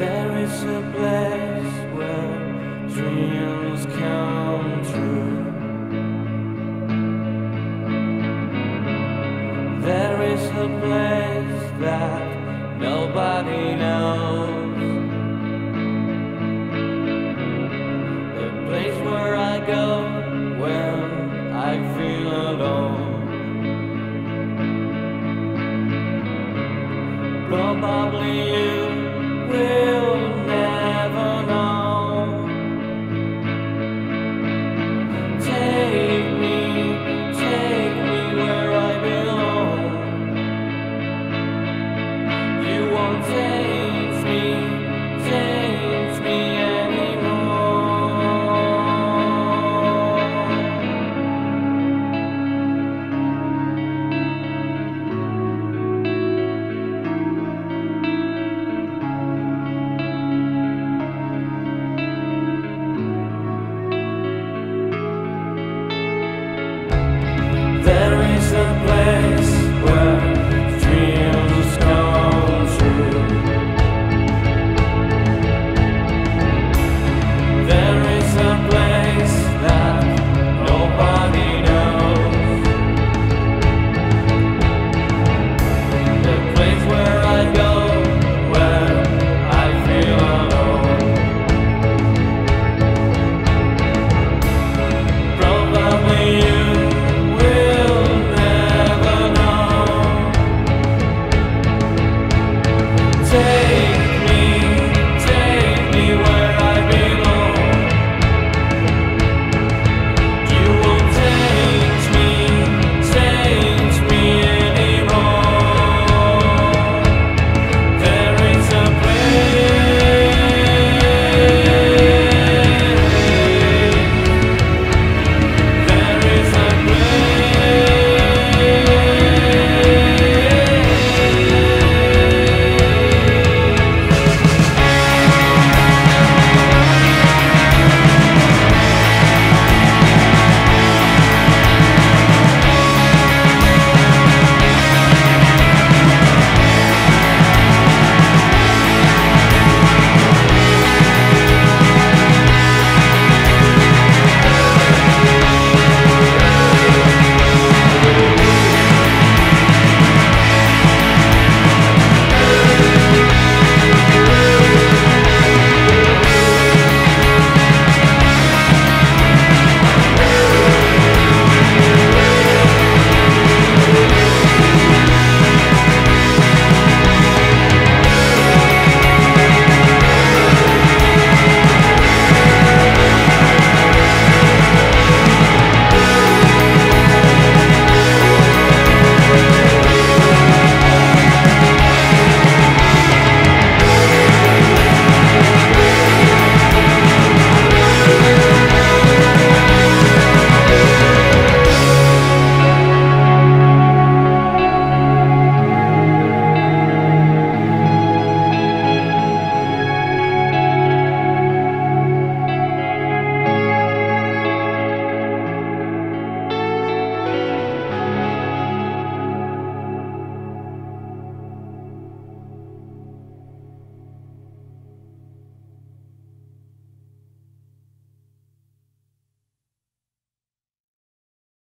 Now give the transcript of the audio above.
There is a place where dreams come true. There is a place that nobody knows. The place where I go when I feel alone. Probably you